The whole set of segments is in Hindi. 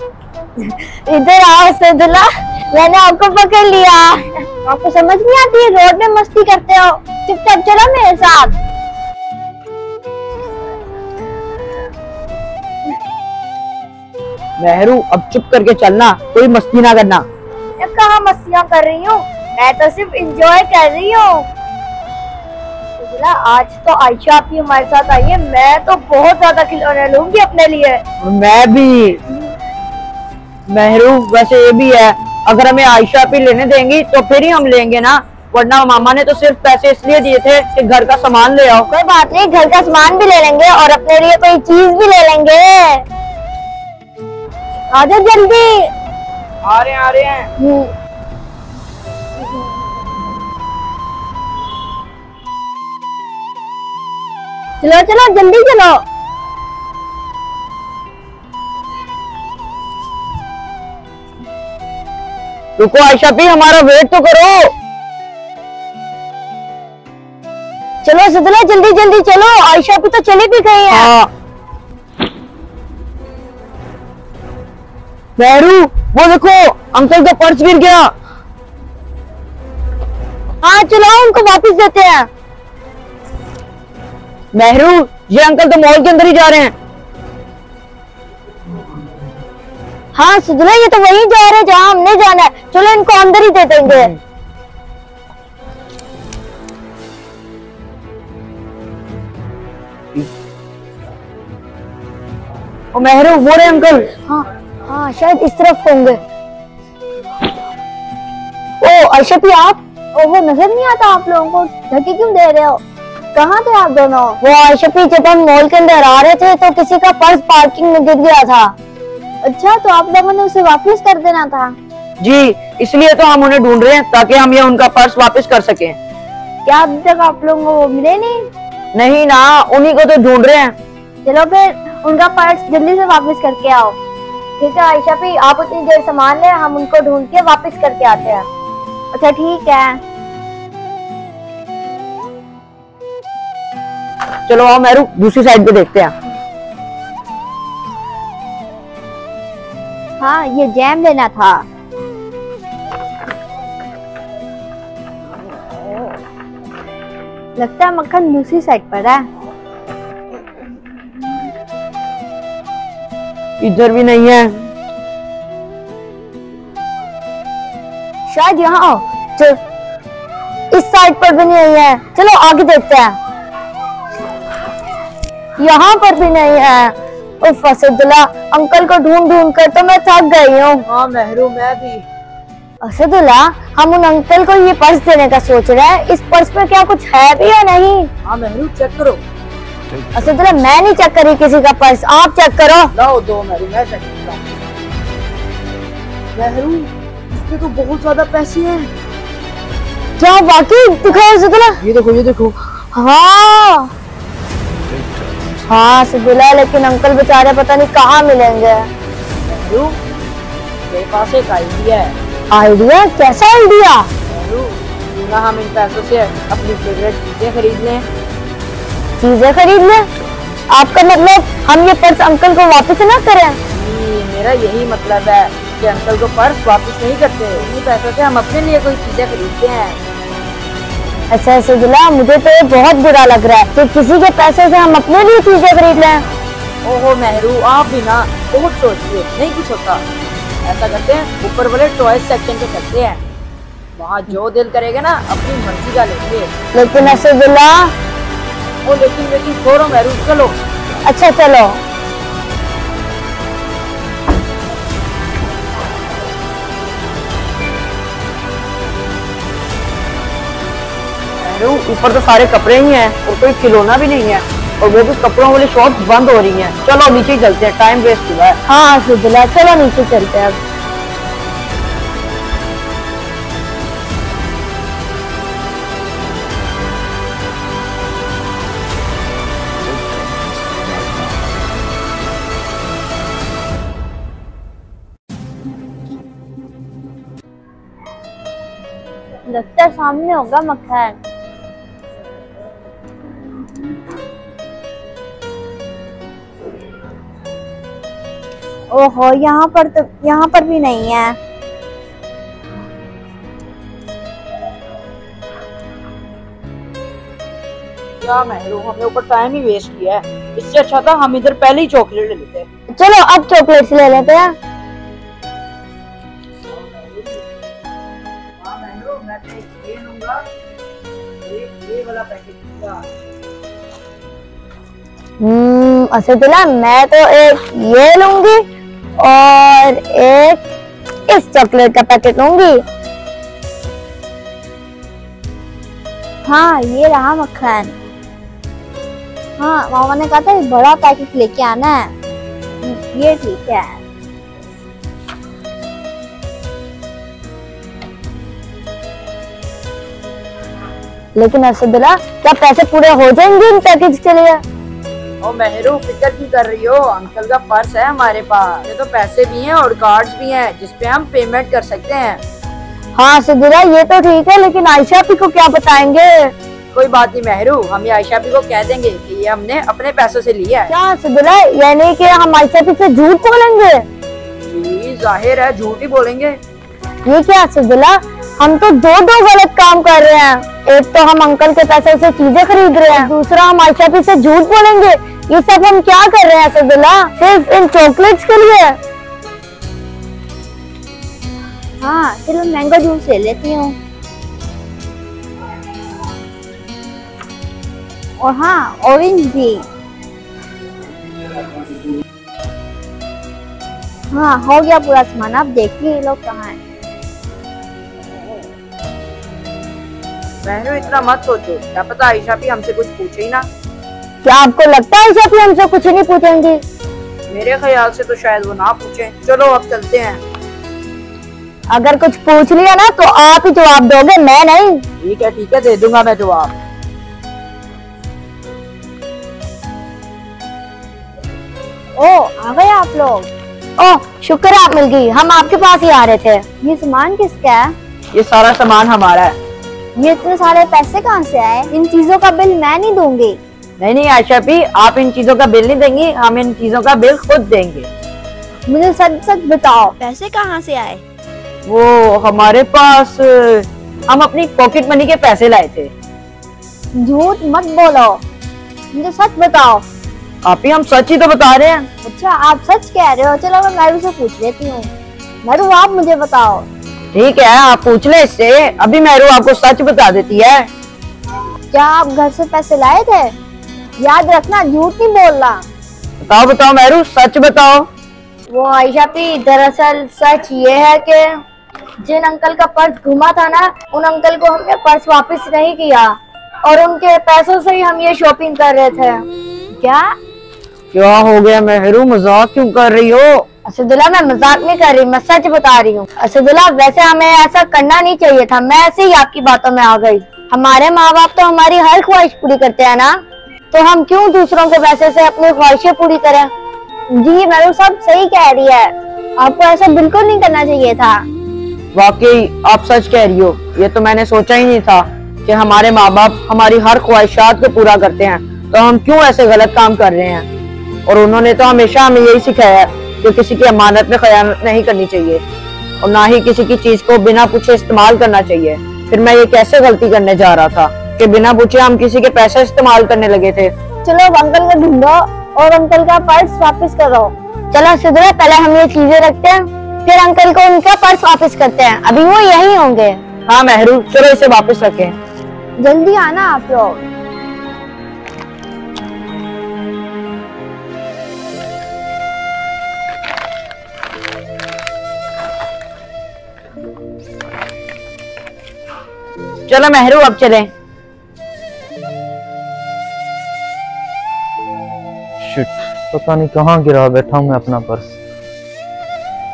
इधर आओ सदुल्ला मैंने आपको पकड़ लिया। आपको समझ नहीं आती है रोड में मस्ती करते हो। चुपचाप चलो मेरे साथ। मेहरू अब चुप करके चलना कोई मस्ती ना करना। मैं कहा मस्तियाँ कर रही हूँ? मैं तो सिर्फ़ एंजॉय कर रही हूँ। आज तो आयशा आपकी हमारे साथ आई है। मैं तो बहुत ज़्यादा खिलौने लूँगी अपने लिए। मैं भी। मेहरू वैसे ये भी है अगर हमें आयशा भी लेने देंगी तो फिर ही हम लेंगे ना। वरना मामा ने तो सिर्फ़ पैसे इसलिए दिए थे कि घर का सामान ले आओ। कोई बात नहीं घर का सामान भी ले लेंगे और अपने लिए कोई चीज़ भी ले लेंगे। आ जाओ जल्दी। आ रहे हैं आ रहे हैं। हम्म, चलो चलो जल्दी चलो। रुको आयशा भी हमारा वेट तो करो। चलो सदला जल्दी जल्दी चलो। आयशा भी तो चली भी गई है। हाँ। मेहरू वो देखो अंकल का पर्स गिर गया। हाँ चलो उनको वापस देते हैं। मेहरू ये अंकल तो मॉल के अंदर ही जा रहे हैं। हाँ सदला ये तो वहीं जा रहे हैं जहाँ हमने जाना है। चलो इनको अंदर ही दे देंगे। ओ मेहरू वो रहे अंकल। हाँ हाँ शायद इस तरफ़ होंगे। ओ अर्षपी आप? ओ वो नज़र नहीं आता आप लोगों को? धक्के क्यों दे रहे हो? कहाँ थे आप दोनों? वो अर्षपी जब हम मॉल के अंदर आ रहे थे तो किसी का पर्स पार्किंग में गिर गया था। अच्छा तो आप लोगों ने उसे वापस कर देना था। जी इसलिए तो हम उन्हें ढूंढ रहे हैं ताकि हम ये उनका पर्स वापस कर सके। क्या अभी तक आप लोगों को वो मिले नहीं? नहीं ना उन्हीं को तो ढूंढ रहे हैं। चलो फिर उनका पर्स जल्दी से वापस करके आओ। ठीक है आयशा भी आप उतनी देर सामान ले हम उनको ढूंढ के वापस करके आते हैं। अच्छा ठीक है। चलो आओ मेहरू दूसरी साइड पे देखते हैं। हाँ ये जैम लेना था। लगता है मक्खन दूसरी साइड पर है। इधर भी नहीं है। शायद यहाँ चल इस साइड पर भी नहीं है। चलो आगे देखते हैं। यहाँ पर भी नहीं है। उफ असदुल्ला अंकल को ढूंढ ढूंढ कर तो मैं थक गई हूँ। हाँ मेहरू मैं भी। असदुल्ला हम उन अंकल को ये पर्स देने का सोच रहे हैं। इस पर्स में क्या कुछ है भी या नहीं? हाँ मेहरू चेक करो। असदुल्ला मैं नहीं चेक करी किसी का पर्स। आप चेक करो। लाओ दो मेहरू मैं चेक करता मेहरू इसमें तो बहुत ज़्यादा पैसे हैं। क्या वाकई दिखाओ असदुल्ला ये देखो ये देखो। हाँ। हाँ असदुल्ला लेकिन अंकल बेचारे पता नहीं कहाँ मिलेंगे। मेरे पास एक आइडिया है। आइडिया? कैसा आइडिया? ना हम इन पैसों से अपनी फेवरेट चीज़ें खरीद लें। चीज़ें खरीद ले? आपका मतलब हम ये पर्स अंकल को वापस ना करें? मेरा यही मतलब है कि अंकल को पर्स वापस नहीं करते। इन्हीं पैसों से हम अपने लिए कोई चीज़ें खरीदते हैं। ऐसा ऐसे दिला मुझे तो ये बहुत बुरा लग रहा है। कि किसी के पैसे से हम अपने लिए चीज़ें खरीद लें ओहो मेहरू आप भी ना बहुत सोचिए नहीं कुछ होता। ऐसा करते हैं ऊपर वाले टॉयज सेक्शन पे चलते हैं। वहाँ जो दिल करेगा ना अपनी मर्ज़ी का लेंगे। लेकिन ऐसे दिला ओ लेकिन लेकिन छोड़ो मेहरू चलो। अच्छा चलो। मेहरू ऊपर तो सारे कपड़े ही हैं और कोई खिलौना भी नहीं है और वो भी कपड़ों वाली शॉप बंद हो रही है। चलो नीचे ही चलते हैं। टाइम वेस्ट हुआ है। हाँ सुदिला चलो नीचे चलते हैं अब। लगता है सामने होगा मक्खन। ओहो यहाँ पर तो यहाँ पर भी नहीं है। क्या हमने ऊपर टाइम ही वेस्ट किया है। इससे अच्छा था हम इधर पहले ही चॉकलेट ले लेते चलो अब चॉकलेट ले लेते हैं। हाँ तो एक ये लूँगा। एक ये वाला पैकेट लूँगा हम्म असदुल्ला मैं तो एक ये लूँगी। और एक इस चॉकलेट का पैकेट लूँगी। हाँ ये रहा मक्खन। हाँ मामा ने कहा था एक बड़ा पैकेट लेके आना है। ये ठीक है। लेकिन असदुल्ला क्या पैसे पूरे हो जाएँगे इन पैकेज के लिए? ओ मेहरू फ़िक्र क्यों कर रही हो? अंकल का पर्स है हमारे पास। ये तो पैसे भी हैं और कार्ड्स भी हैं जिसपे हम पेमेंट कर सकते हैं। हाँ सिद्धिरा ये तो ठीक है लेकिन आयशा पी को क्या बताएँगे? कोई बात नहीं मेहरू हम ये आयशा भी को कह देंगे कि ये हमने अपने पैसों से लिया है। क्या सिद्धिरा यानी कि हम आयशा पी से झूठ बोलेंगे? जी ज़ाहिर है झूठ ही बोलेंगे। ये क्या सिद्धिला हम तो दो दो गलत काम कर रहे हैं। एक तो हम अंकल के पैसे से चीज़ें खरीद रहे हैं, दूसरा हम आयशा पी से झूठ बोलेंगे। ये सब हम क्या कर रहे हैं सिद्धिला सिर्फ़ इन चॉकलेट्स के लिए। हाँ चलो मैंगो जूस ले लेती हूँ। और हाँ ऑरेंज भी। हाँ हो गया पूरा सामान। आप देखिए ये लोग कहाँ हैं। मेहरू इतना मत सोचो। क्या पता आयशा भी हमसे कुछ पूछे ही ना। क्या आपको लगता है आयशा कि हमसे कुछ नहीं पूछेंगी? मेरे ख्याल से तो शायद वो ना पूछे। चलो अब चलते हैं। अगर कुछ पूछ लिया ना तो आप ही जवाब दोगे मैं नहीं। ठीक है ठीक है दे दूँगा मैं जवाब। ओ आ गए आप लोग। ओ शुक्र है आप मिल गई। हम आपके पास ही आ रहे थे। ये सामान किसका है? ये सारा सामान हमारा है। ये इतने सारे पैसे कहाँ से आए? इन चीज़ों का बिल मैं नहीं दूँगी। नहीं नहीं आशा भी आप इन चीज़ों का बिल नहीं देंगी हम इन चीज़ों का बिल खुद देंगे। मुझे सच सच बताओ। पैसे कहाँ से आए? वो हमारे पास हम अपनी पॉकेट मनी के पैसे लाए थे। झूठ मत बोलो। मुझे सच बताओ। आप ही हम सच ही तो बता रहे हैं। अच्छा आप सच कह रहे हो। चलो मैं मैरू से पूछ लेती हूँ। मैरू आप मुझे बताओ। ठीक है आप पूछ ले इससे। अभी मेहरू आपको सच बता देती है। क्या आप घर से पैसे लाए थे? याद रखना झूठ नहीं बोलना। बताओ बताओ मेहरू सच बताओ। वो आयशा पी दरअसल सच ये है कि जिन अंकल का पर्स घुमा था ना उन अंकल को हमने पर्स वापस नहीं किया। और उनके पैसों से ही हम ये शॉपिंग कर रहे थे। क्या? क्या हो गया मेहरू मज़ाक क्यों कर रही हो? असदुल्ला, मैं मज़ाक नहीं कर रही, मैं सच बता रही हूँ। असदुल्ला, वैसे हमें ऐसा करना नहीं चाहिए था। मैं ऐसे ही आपकी बातों में आ गई। हमारे माँ बाप तो हमारी हर ख्वाहिश पूरी करते हैं ना? तो हम क्यों दूसरों को वैसे से अपनी ख्वाहिशें पूरी करें? जी मैडम सब सही कह रही है। आपको ऐसा बिल्कुल नहीं करना चाहिए था। वाकई, आप सच कह रही हो। ये तो मैंने सोचा ही नहीं था कि हमारे माँ बाप हमारी हर ख्वाहिशात को पूरा करते हैं। तो हम क्यों ऐसे गलत काम कर रहे हैं? और उन्होंने तो हमेशा हमें यही सिखाया है। कि किसी की अमानत में खयानत नहीं करनी चाहिए और ना ही किसी की चीज़ को बिना पूछे इस्तेमाल करना चाहिए। फिर मैं ये कैसे गलती करने जा रहा था कि बिना पूछे हम किसी के पैसे इस्तेमाल करने लगे थे? चलो अब अंकल को ढूंढो और अंकल का पर्स वापस करो। चलो सुधरे पहले हम ये चीज़ें रखते हैं फिर अंकल को उनका पर्स वापस करते हैं। अभी वो यही होंगे। हाँ मेहरू चलो इसे वापस रखे। जल्दी आना आप लोग। चलो मेहरू अब चलें। शिट पता नहीं कहाँ गिरा बैठा हूँ मैं अपना पर्स।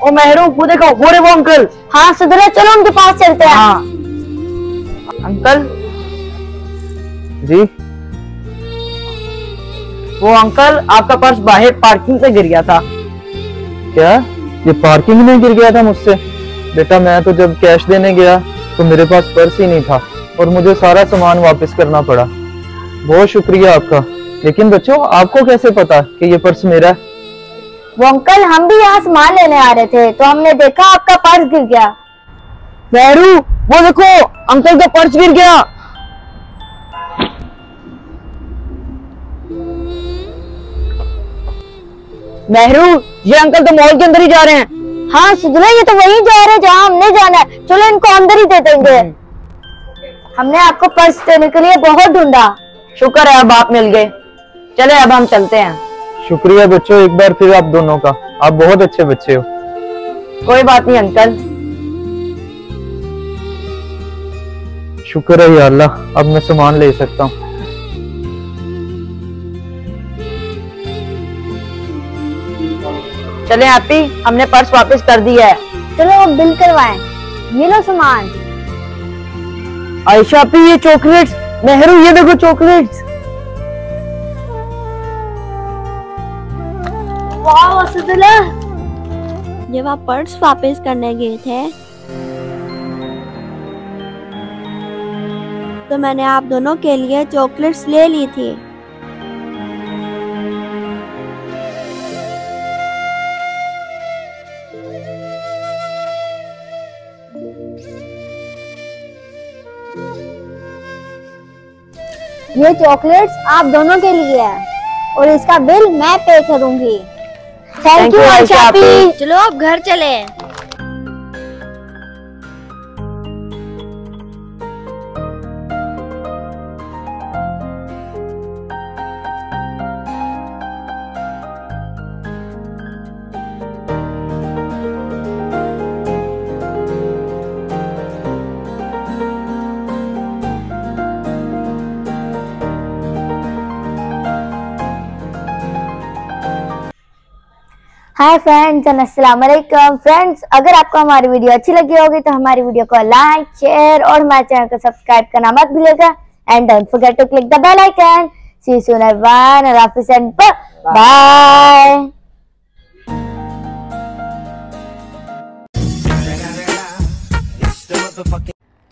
ओ मेहरू वो देखो वो रे वो अंकल। हाँ सुधरे चलो उनके पास चलते हैं। हाँ। अंकल? जी? वो अंकल आपका पर्स बाहर पार्किंग से गिर गया था। क्या? ये पार्किंग में गिर गया था मुझसे? बेटा मैं तो जब कैश देने गया तो मेरे पास पर्स ही नहीं था और मुझे सारा सामान वापस करना पड़ा। बहुत शुक्रिया आपका। लेकिन बच्चों आपको कैसे पता कि ये पर्स मेरा है? वो अंकल हम भी यहाँ सामान लेने आ रहे थे तो हमने देखा आपका पर्स गिर गया। मेहरू वो देखो अंकल का पर्स गिर गया। मेहरू ये अंकल तो मॉल के अंदर ही जा रहे हैं। हाँ सुधरा ये तो वहीं जा रहे जहाँ हमने जाना है। चलो इनको अंदर ही दे देंगे। हमने आपको पर्स देने के लिए बहुत ढूंढा। शुक्र है अब आप मिल गए। चले अब हम चलते हैं। शुक्रिया बच्चों एक बार फिर आप दोनों का। आप बहुत अच्छे बच्चे हो। कोई बात नहीं अंकल। शुक्र है अल्लाह अब मैं सामान ले सकता हूँ। चले हैप्पी हमने पर्स वापस कर दिया है। चलो अब बिल करवाएँ। ये लो सामान। आयशा पी ये चॉकलेट्स मेहरू ये देखो चॉकलेट्स वाह वसुदुल्ला जब आप पर्स वापस करने गए थे तो मैंने आप दोनों के लिए चॉकलेट्स ले ली थी। ये चॉकलेट आप दोनों के लिए है। और इसका बिल मैं पे करूँगी। थैंक यू चलो आप घर चले। हाय फ्रेंड्स अस्सलाम वालेकुम फ्रेंड्स अगर आपको हमारी वीडियो अच्छी लगी होगी तो हमारी वीडियो को लाइक शेयर और हमारे चैनल को सब्सक्राइब करना मत भूलिएगा। And don't forget to click the bell icon see you soon everyone और हाफिज एंड बाय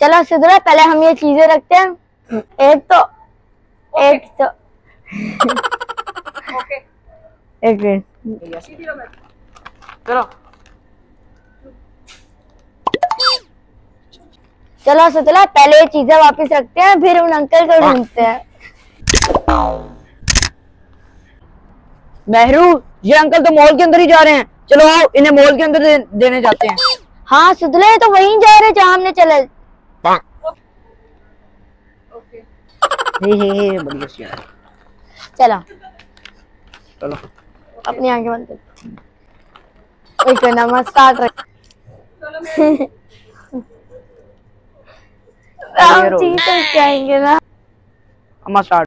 चलो सुधरा पहले हम ये चीज़ें रखते हैं। एक तो एक तो एक मिनट। चलो चलो सुतला पहले ये चीज़ें वापस रखते हैं फिर उन अंकल को ढूंढते हैं। मेहरू ये अंकल तो मॉल के अंदर ही जा रहे हैं। चलो आओ इन्हें मॉल के अंदर दे, देने जाते हैं। हाँ सुतले तो वहीं जा रहे जहाँ हमने चले। हे। हे हे बढ़िया चलो। चलो। अपनी आगे बंद कर एक स्टार्ट रख राम जी तो जाएँगे ना। अम्मा स्टार्ट